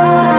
Oh,